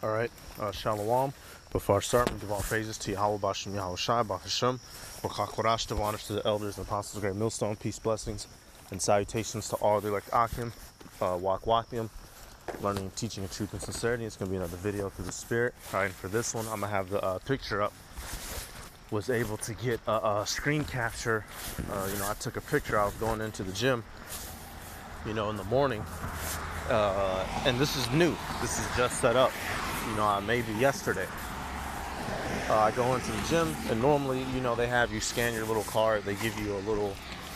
All right, uh, Shalom. Before I start, we give all praises to Yahweh Bashem Yahweh Shai Bahashem. Wakakwarash to honors to the elders and apostles of Great Millstone. Peace, blessings, and salutations to all the elect Akim, uh, Wak Wakium, learning, teaching, and truth and sincerity. It's going to be another video through the Spirit. All right, and for this one, I'm going to have the uh, picture up. Was able to get a, a screen capture. Uh, you know, I took a picture. I was going into the gym, you know, in the morning. Uh, and this is new. This is just set up you know, uh, maybe yesterday. Uh, I go into the gym, and normally, you know, they have you scan your little card. They give you a little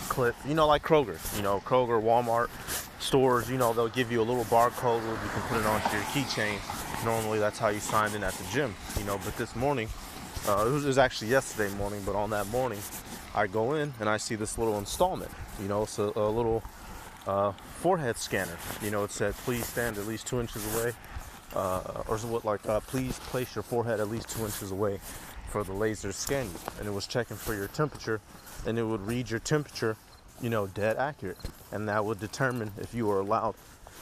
clip, you know, like Kroger, you know, Kroger, Walmart stores, you know, they'll give you a little barcode. You can put it onto your keychain. Normally, that's how you sign in at the gym, you know. But this morning, uh, it, was, it was actually yesterday morning, but on that morning, I go in and I see this little installment. You know, it's a, a little uh, forehead scanner. You know, it said, please stand at least two inches away uh, or what like uh, please place your forehead at least two inches away for the laser scan you. And it was checking for your temperature and it would read your temperature you know dead accurate. And that would determine if you were allowed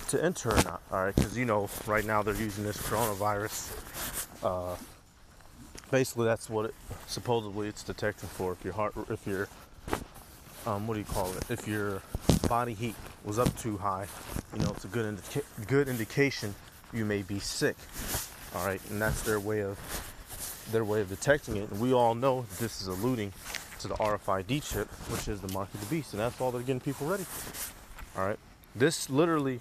to enter or not all right? Because you know right now they're using this coronavirus uh, basically that's what it supposedly it's detecting for if your heart if your um, what do you call it? If your body heat was up too high you know it's a good indica- good indication you may be sick. All right, and that's their way of their way of detecting it. And we all know this is alluding to the RFID chip, which is the mark of the beast, and that's all they're getting people ready. For. All right, this literally,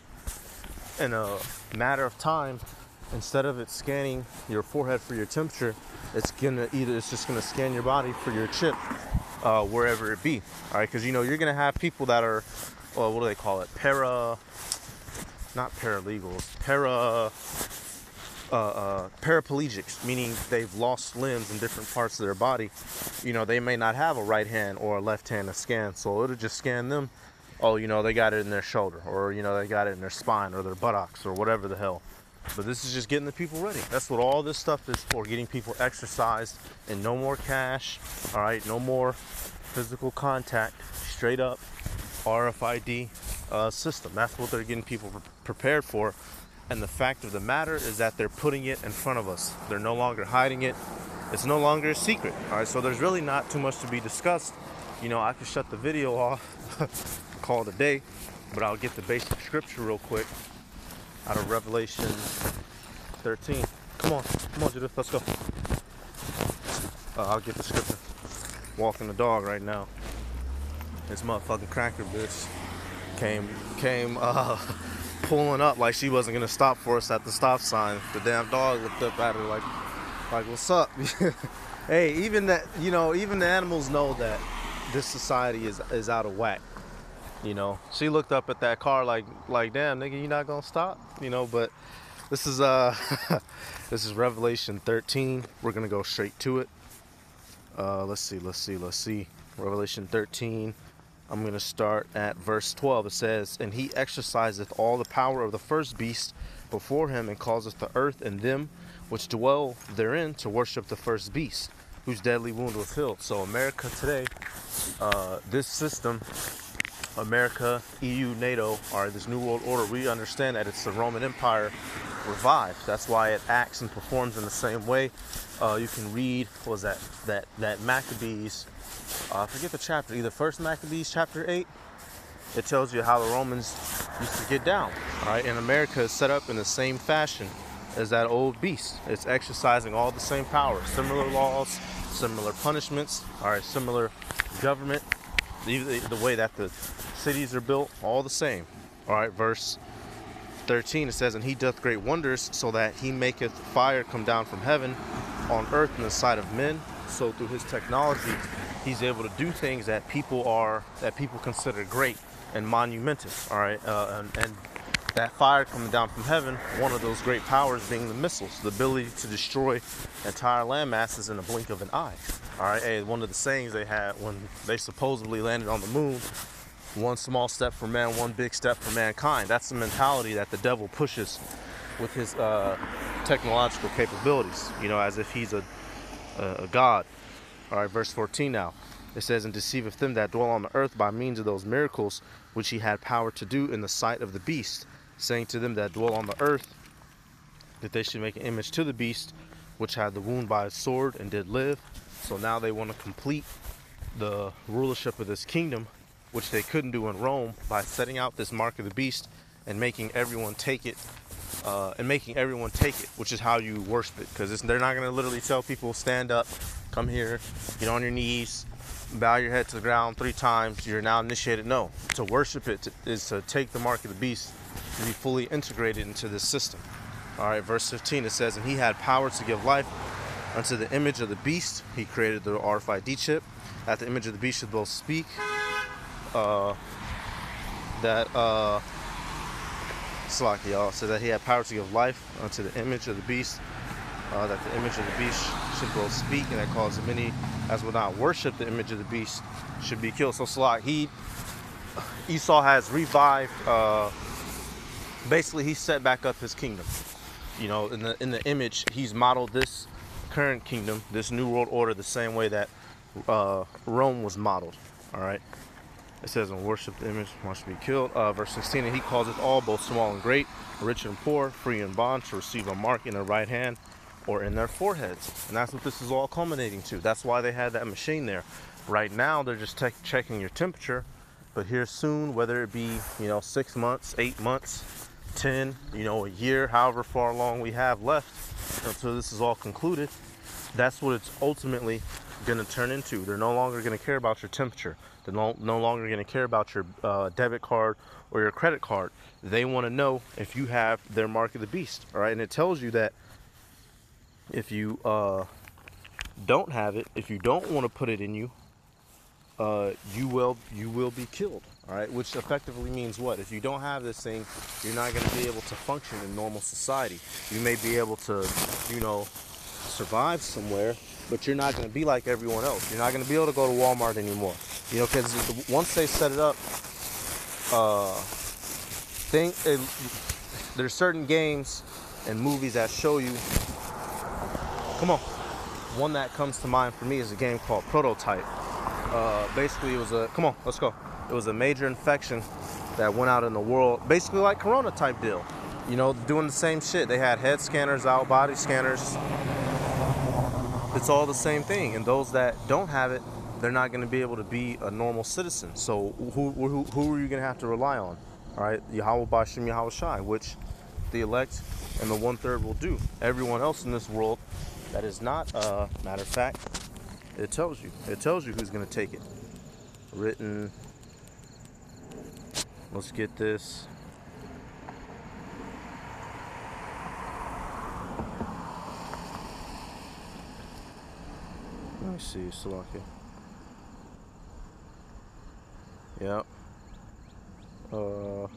in a matter of time, instead of it scanning your forehead for your temperature, it's gonna either it's just gonna scan your body for your chip, uh, wherever it be. All right, because you know you're gonna have people that are, well, what do they call it? Para not paralegals, para uh, uh, paraplegics, meaning they've lost limbs in different parts of their body. You know, they may not have a right hand or a left hand to scan, so it'll just scan them. Oh, you know, they got it in their shoulder, or you know, they got it in their spine or their buttocks or whatever the hell. But this is just getting the people ready. That's what all this stuff is for, getting people exercised and no more cash. All right, no more physical contact. Straight up RFID uh, system. That's what they're getting people prepared for. And the fact of the matter is that they're putting it in front of us. They're no longer hiding it. It's no longer a secret. All right, so there's really not too much to be discussed. You know, I could shut the video off, call it a day, but I'll get the basic scripture real quick out of Revelation 13. Come on, come on, Judith, let's go. Uh, I'll get the scripture. Walking the dog right now. This motherfucking cracker bitch came came uh, pulling up like she wasn't gonna stop for us at the stop sign. The damn dog looked up at her like like what's up? hey, even that you know, even the animals know that this society is is out of whack. You know, she looked up at that car like like damn nigga, you not gonna stop? You know, but this is uh this is Revelation 13. We're gonna go straight to it. Uh, let's see, let's see, let's see. Revelation 13 I'm going to start at verse 12. It says, And he exerciseth all the power of the first beast before him, and causeth the earth and them which dwell therein to worship the first beast, whose deadly wound was healed. So, America today, uh, this system, America, EU, NATO, or this New World Order, we understand that it's the Roman Empire revived. That's why it acts and performs in the same way. Uh, you can read, was that, that, that Maccabees uh, I forget the chapter, either First Maccabees chapter 8. It tells you how the Romans used to get down. All right, and America is set up in the same fashion as that old beast. It's exercising all the same power, similar laws, similar punishments, all right, similar government, the, the way that the cities are built, all the same. All right, verse 13 it says, And he doth great wonders, so that he maketh fire come down from heaven on earth in the sight of men. So through his technology, he's able to do things that people are that people consider great and monumentous. All right, uh, and, and that fire coming down from heaven, one of those great powers being the missiles, the ability to destroy entire land masses in a blink of an eye. All right, hey, one of the sayings they had when they supposedly landed on the moon one small step for man, one big step for mankind. That's the mentality that the devil pushes with his uh, technological capabilities, you know, as if he's a, a, a god. All right, verse 14 now. It says, And deceiveth them that dwell on the earth by means of those miracles which he had power to do in the sight of the beast, saying to them that dwell on the earth, that they should make an image to the beast, which had the wound by his sword and did live. So now they want to complete the rulership of this kingdom, which they couldn't do in Rome by setting out this mark of the beast and making everyone take it uh, and making everyone take it, which is how you worship it. Because they're not going to literally tell people stand up, come here, get on your knees, bow your head to the ground three times. You're now initiated. No, to worship it is to take the mark of the beast to be fully integrated into this system. All right, verse 15 it says, and he had power to give life unto the image of the beast. He created the RFID chip. At the image of the beast should both speak. Uh, that uh, Slack, y'all. That he had power to give life unto the image of the beast. Uh, that the image of the beast should both speak, and that causes many as will not worship the image of the beast should be killed. So Slack, he Esau has revived. Uh, basically, he set back up his kingdom. You know, in the in the image, he's modeled this current kingdom, this new world order, the same way that uh, Rome was modeled. All right. It says, and worship the image must be killed. Uh, verse 16, and he causeth all, both small and great, rich and poor, free and bond, to receive a mark in their right hand or in their foreheads. And that's what this is all culminating to. That's why they had that machine there. Right now, they're just checking your temperature. But here soon, whether it be, you know, six months, eight months, 10, you know, a year, however far along we have left until this is all concluded, that's what it's ultimately going to turn into. They're no longer going to care about your temperature. They're no, no longer going to care about your uh, debit card or your credit card. They want to know if you have their mark of the beast. All right. And it tells you that if you uh, don't have it, if you don't want to put it in you, uh, you will you will be killed. All right, which effectively means what? If you don't have this thing, you're not going to be able to function in normal society. You may be able to, you know, survive somewhere, but you're not going to be like everyone else. You're not going to be able to go to Walmart anymore. You know, because once they set it up, uh, thing it, there's certain games and movies that show you. Come on, one that comes to mind for me is a game called Prototype. Uh, basically, it was a come on, let's go. It was a major infection that went out in the world, basically like Corona type deal. You know, doing the same shit. They had head scanners out, body scanners. It's all the same thing. And those that don't have it, they're not going to be able to be a normal citizen. So who, who, who are you going to have to rely on? All right, Yahweh Bashim Yahweh Shai, which the elect and the one third will do. Everyone else in this world that is not, uh, matter of fact, it tells you. It tells you who's going to take it. Written. Let's get this. Let me see, Salaki. Yep. Uh,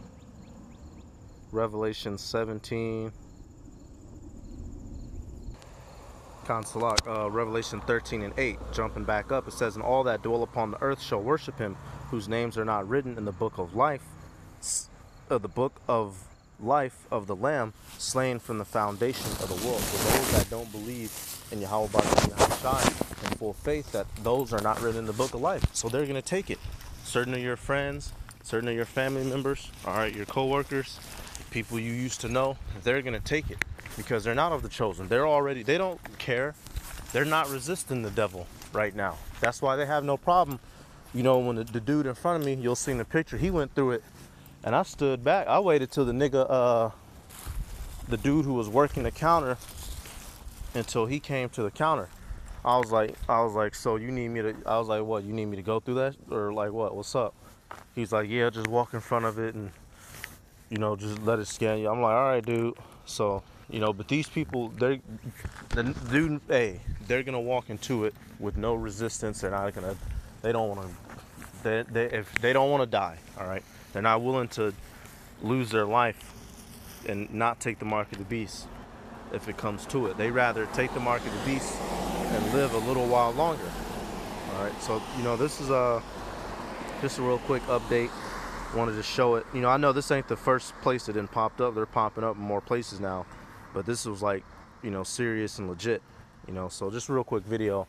Revelation 17. Consulat, uh, Revelation 13 and 8, jumping back up, it says, And all that dwell upon the earth shall worship him, whose names are not written in the book of life, of uh, the book of life of the Lamb, slain from the foundation of the world. For those that don't believe in Yahweh in faith, that those are not written in the book of life. So they're going to take it. Certain of your friends, certain of your family members, all right, your co-workers, people you used to know, they're going to take it because they're not of the chosen. They're already, they don't care. They're not resisting the devil right now. That's why they have no problem. You know, when the, the dude in front of me, you'll see in the picture, he went through it and I stood back. I waited till the nigga, uh, the dude who was working the counter until he came to the counter. I was like, I was like, so you need me to, I was like, what, you need me to go through that? Or like, what, what's up? He's like, yeah, just walk in front of it and, you know, just let it scan you. I'm like, all right, dude. So you know but these people they're the dude hey they're gonna walk into it with no resistance they're not gonna they don't want to they, they if they don't want to die all right they're not willing to lose their life and not take the mark of the beast if it comes to it they rather take the mark of the beast and live a little while longer. All right so you know this is a just a real quick update. Wanted to show it. You know i know this ain't the first place that didn't popped up. They're popping up in more places now. But this was like you know serious and legit you know. So just a real quick video.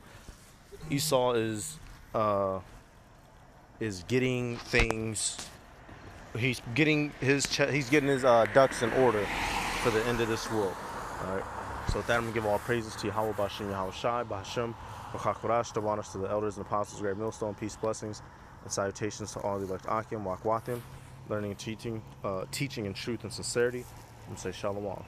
Esau is uh is getting things. He's getting his he's getting his uh, ducks in order for the end of this world. Alright. So with that, I'm going to give all praises to Yahweh Bashem, Yahweh Shai, Bahashem, Bachakurash, double honors to the elders and apostles, great millstone, peace, blessings, and salutations to all the elect Akim, Wakwatim, learning and teaching, uh, teaching in truth and sincerity. And say Shalom.